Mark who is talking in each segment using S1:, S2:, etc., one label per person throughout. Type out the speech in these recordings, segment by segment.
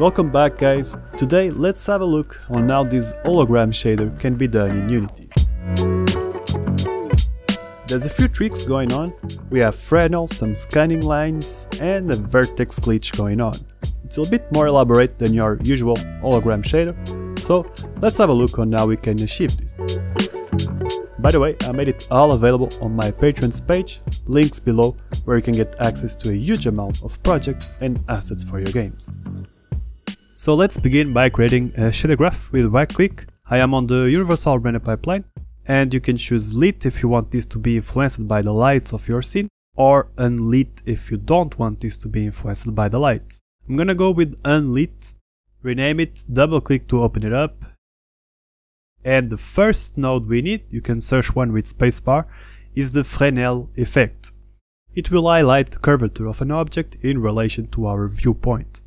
S1: Welcome back guys! Today let's have a look on how this hologram shader can be done in Unity. There's a few tricks going on, we have Fresnel, some scanning lines and a vertex glitch going on. It's a bit more elaborate than your usual hologram shader, so let's have a look on how we can achieve this. By the way, I made it all available on my Patreon's page, links below, where you can get access to a huge amount of projects and assets for your games. So let's begin by creating a shader graph with right click. I am on the Universal Render Pipeline and you can choose lit if you want this to be influenced by the lights of your scene or unlit if you don't want this to be influenced by the lights. I'm gonna go with unlit, rename it, double click to open it up and the first node we need, you can search one with spacebar, is the Fresnel effect. It will highlight the curvature of an object in relation to our viewpoint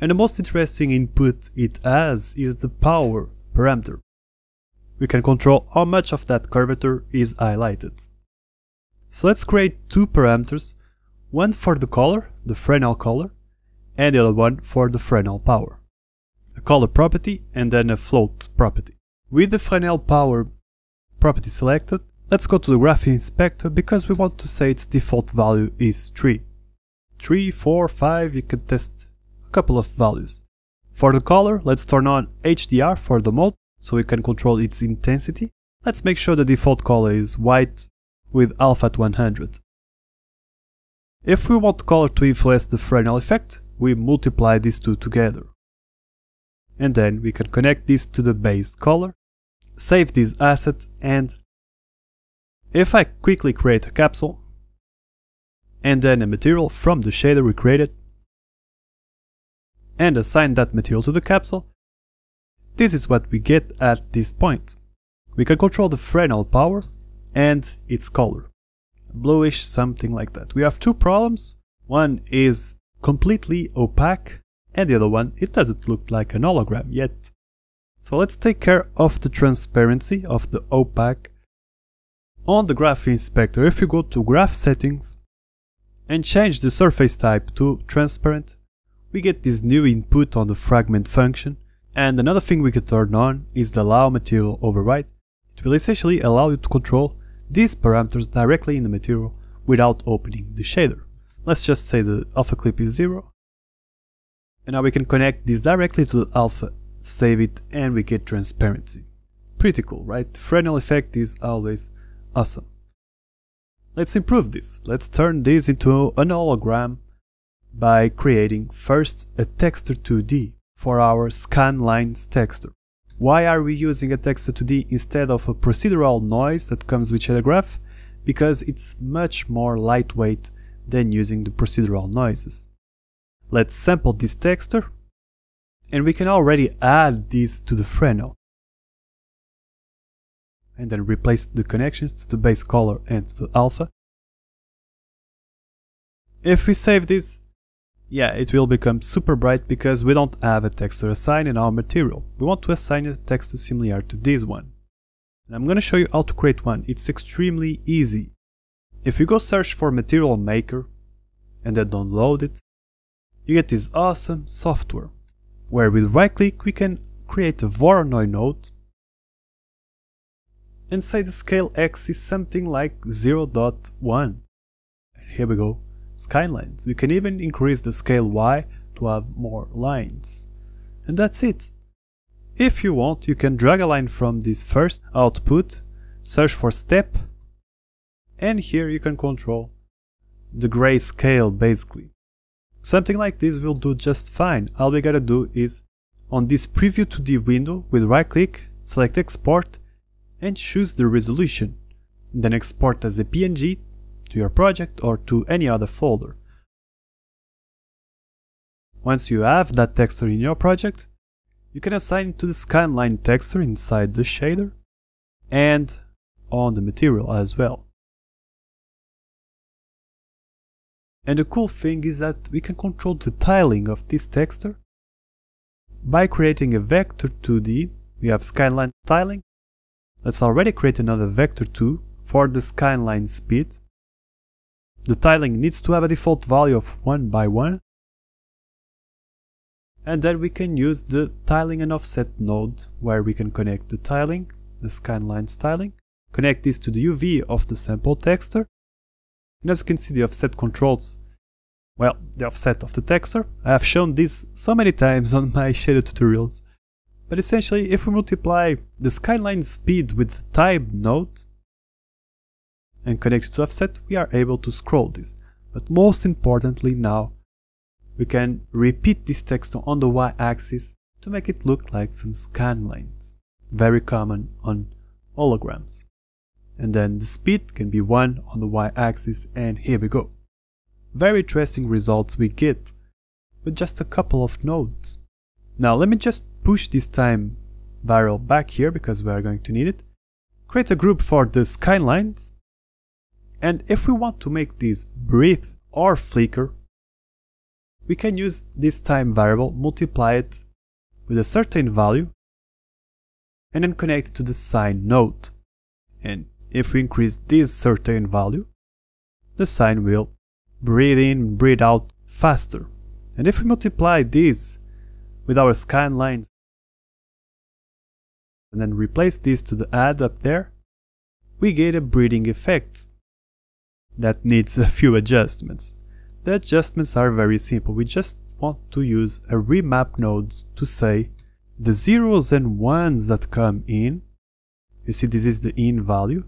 S1: and the most interesting input it has is the power parameter. We can control how much of that curvature is highlighted. So let's create two parameters, one for the color, the Fresnel color, and the other one for the Fresnel power. A color property and then a float property. With the Fresnel power property selected, let's go to the graph inspector because we want to say its default value is 3. 3, 4, 5, you can test couple of values. For the color, let's turn on HDR for the mode so we can control its intensity. Let's make sure the default color is white with alpha at 100. If we want color to influence the Fresnel effect, we multiply these two together. And then we can connect this to the base color, save this asset and if I quickly create a capsule and then a material from the shader we created, and assign that material to the capsule, this is what we get at this point. We can control the Fresnel power and its color. Bluish, something like that. We have two problems. One is completely opaque and the other one, it doesn't look like an hologram yet. So let's take care of the transparency of the opaque. On the graph inspector, if you go to graph settings and change the surface type to transparent, we get this new input on the fragment function. And another thing we could turn on is the allow material override. It will essentially allow you to control these parameters directly in the material without opening the shader. Let's just say the alpha clip is 0. And now we can connect this directly to the alpha, save it, and we get transparency. Pretty cool, right? Fresnel effect is always awesome. Let's improve this. Let's turn this into an hologram by creating first a texture 2D for our scanlines texture. Why are we using a texture 2D instead of a procedural noise that comes with shader graph? Because it's much more lightweight than using the procedural noises. Let's sample this texture and we can already add this to the Fresnel and then replace the connections to the base color and to the alpha. If we save this, yeah, it will become super bright because we don't have a texture assigned in our material. We want to assign a texture similar to this one. And I'm gonna show you how to create one. It's extremely easy. If you go search for Material Maker and then download it, you get this awesome software where with right click we can create a Voronoi node and say the scale x is something like 0.1. Here we go scanlines. We can even increase the scale Y to have more lines. And that's it. If you want, you can drag a line from this first output, search for step, and here you can control the grayscale basically. Something like this will do just fine. All we gotta do is on this preview 2D window with right click, select export and choose the resolution. Then export as a PNG to your project or to any other folder. Once you have that texture in your project, you can assign it to the scanline texture inside the shader and on the material as well. And the cool thing is that we can control the tiling of this texture by creating a vector 2D. We have scanline tiling. Let's already create another vector 2 for the scanline speed the tiling needs to have a default value of 1 by 1. And then we can use the tiling and offset node where we can connect the tiling, the scanline tiling, connect this to the UV of the sample texture. And as you can see the offset controls, well, the offset of the texture. I have shown this so many times on my shader tutorials. But essentially, if we multiply the scanline speed with the time node and connect it to offset, we are able to scroll this. But most importantly now, we can repeat this text on the y-axis to make it look like some scan lines, very common on holograms. And then the speed can be 1 on the y-axis and here we go. Very interesting results we get with just a couple of nodes. Now let me just push this time variable back here because we are going to need it. Create a group for the scanlines and if we want to make this breathe or flicker we can use this time variable, multiply it with a certain value, and then connect it to the sine node. And if we increase this certain value, the sine will breathe in, breathe out faster. And if we multiply this with our scan lines, and then replace this to the add up there, we get a breathing effect that needs a few adjustments. The adjustments are very simple, we just want to use a remap node to say the zeros and ones that come in, you see this is the in value,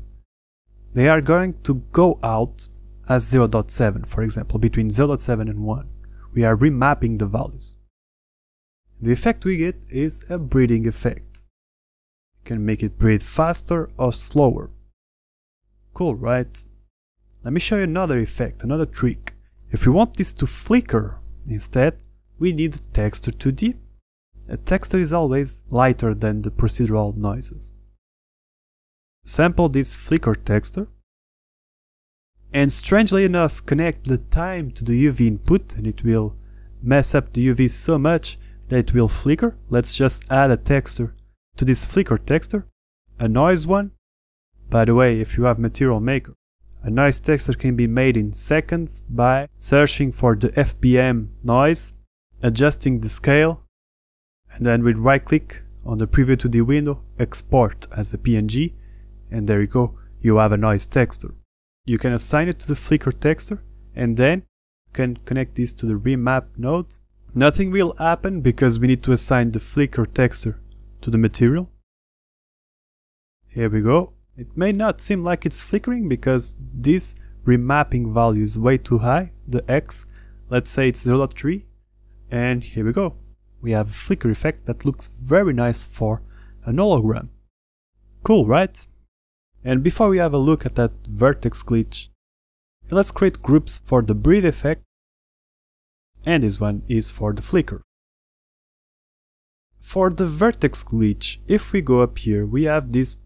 S1: they are going to go out as 0.7 for example, between 0.7 and 1. We are remapping the values. The effect we get is a breathing effect. You can make it breathe faster or slower. Cool, right? Let me show you another effect, another trick. If we want this to flicker instead, we need a texture 2D. A texture is always lighter than the procedural noises. Sample this flicker texture and strangely enough connect the time to the UV input and it will mess up the UV so much that it will flicker. Let's just add a texture to this flicker texture, a noise one. By the way, if you have Material Maker, a noise texture can be made in seconds by searching for the FBM noise, adjusting the scale, and then with right click on the preview 2D window, export as a PNG, and there you go, you have a noise texture. You can assign it to the flicker texture, and then you can connect this to the remap node. Nothing will happen because we need to assign the flicker texture to the material. Here we go. It may not seem like it's flickering because this remapping value is way too high, the X, let's say it's 0.3, and here we go. We have a flicker effect that looks very nice for an hologram. Cool, right? And before we have a look at that vertex glitch, let's create groups for the breathe effect, and this one is for the flicker. For the vertex glitch, if we go up here, we have this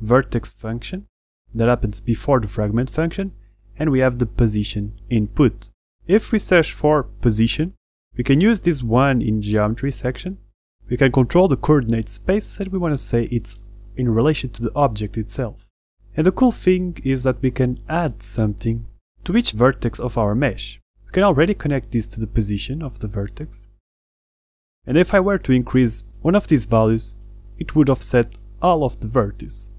S1: vertex function that happens before the fragment function and we have the position input. If we search for position, we can use this one in geometry section. We can control the coordinate space and we want to say it's in relation to the object itself. And the cool thing is that we can add something to each vertex of our mesh. We can already connect this to the position of the vertex. And if I were to increase one of these values, it would offset all of the vertices.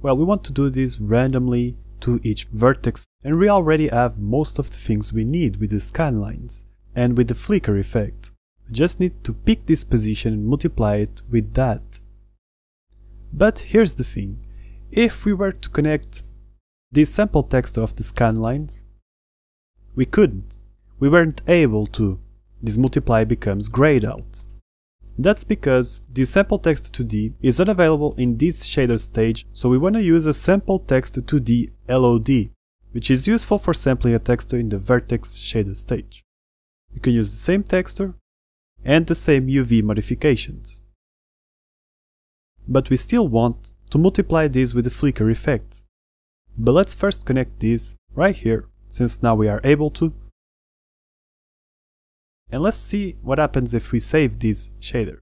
S1: Well, we want to do this randomly to each vertex and we already have most of the things we need with the scan lines and with the flicker effect. We just need to pick this position and multiply it with that. But here's the thing, if we were to connect this sample text of the scan lines, we couldn't. We weren't able to. This multiply becomes grayed out. That's because the sample text 2D is unavailable in this shader stage, so we want to use a sample text 2D LOD, which is useful for sampling a texture in the vertex shader stage. You can use the same texture and the same UV modifications. But we still want to multiply this with the flicker effect. But let's first connect this right here, since now we are able to, and let's see what happens if we save this shader.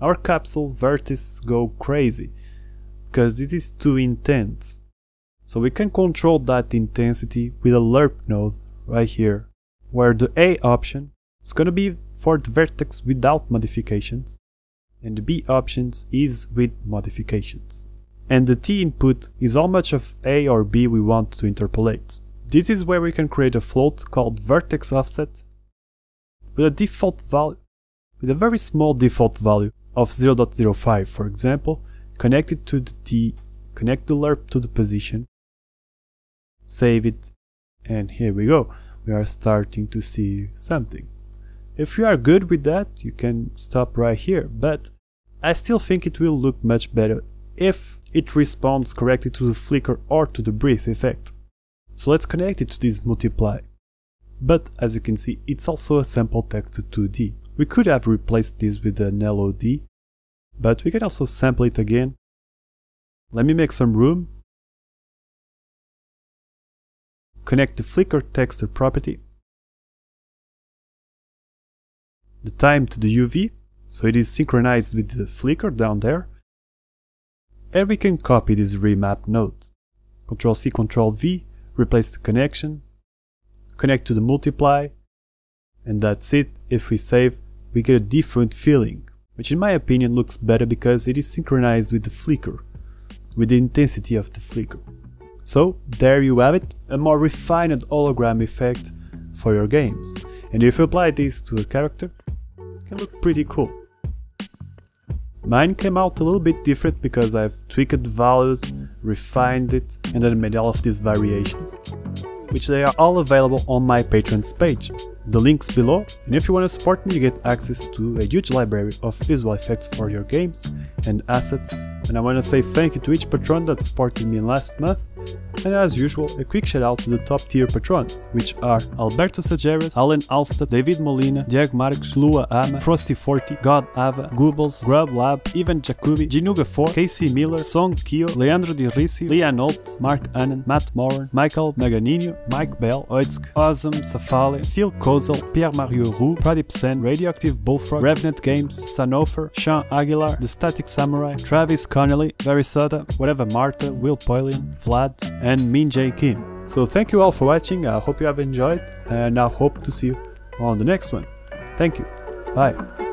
S1: Our capsule's vertices go crazy, because this is too intense. So we can control that intensity with a lerp node right here, where the A option is gonna be for the vertex without modifications, and the B options is with modifications. And the T input is how much of A or B we want to interpolate. This is where we can create a float called vertex offset with a default value, with a very small default value of 0.05 for example, connect it to the T, connect the lerp to the position, save it, and here we go. We are starting to see something. If you are good with that, you can stop right here, but I still think it will look much better if it responds correctly to the flicker or to the breathe effect. So let's connect it to this multiply. But as you can see, it's also a sample text to 2D. We could have replaced this with an LOD, but we can also sample it again. Let me make some room. Connect the flicker texture property. The time to the UV, so it is synchronized with the flicker down there. And we can copy this remap node. Ctrl C, Ctrl V, replace the connection, connect to the multiply, and that's it. If we save, we get a different feeling which in my opinion looks better because it is synchronized with the flicker, with the intensity of the flicker. So there you have it, a more refined hologram effect for your games. And if you apply this to a character, it can look pretty cool. Mine came out a little bit different because I've tweaked the values, refined it, and then made all of these variations, which they are all available on my patrons page. The links below and if you want to support me you get access to a huge library of visual effects for your games and assets. And I want to say thank you to each patron that supported me last month and as usual, a quick shout out to the top tier patrons, which are Alberto Sageras, Alan Alstad, David Molina, Diego Marques, Lua Ama, Frosty40, God Ava, Goobles, Grub Lab, Ivan Jacobi, Ginuga4, Casey Miller, Song Kyo, Leandro Di Risi, Leon Holt, Mark Annan, Matt Moran, Michael Maganinho, Mike Bell, Oitzk, Awesome, Safale, Phil Kozel, Pierre Mario Roux, Pradip Sen, Radioactive Bullfrog, Revenant Games, Sanofer, Sean Aguilar, The Static Samurai, Travis Connolly, Verisota, Whatever Marta, Will Poilian, Vlad, and Min Jae Kim. So thank you all for watching, I hope you have enjoyed and I hope to see you on the next one. Thank you. Bye.